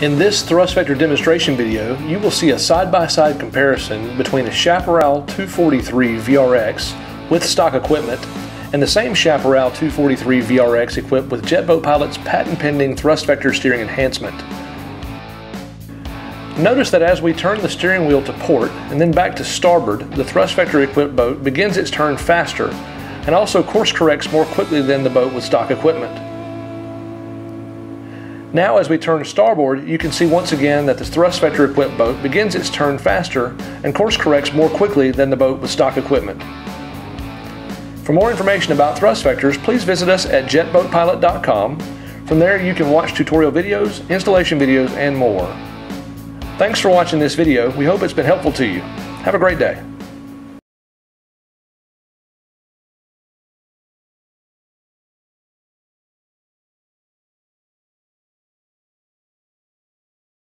In this thrust vector demonstration video, you will see a side-by-side -side comparison between a Chaparral 243 VRX with stock equipment and the same Chaparral 243 VRX equipped with Jetboat Pilot's patent-pending thrust vector steering enhancement. Notice that as we turn the steering wheel to port and then back to starboard, the thrust vector equipped boat begins its turn faster and also course corrects more quickly than the boat with stock equipment. Now as we turn starboard, you can see once again that the thrust vector equipped boat begins its turn faster and course corrects more quickly than the boat with stock equipment. For more information about thrust vectors, please visit us at jetboatpilot.com. From there you can watch tutorial videos, installation videos, and more. Thanks for watching this video. We hope it's been helpful to you. Have a great day.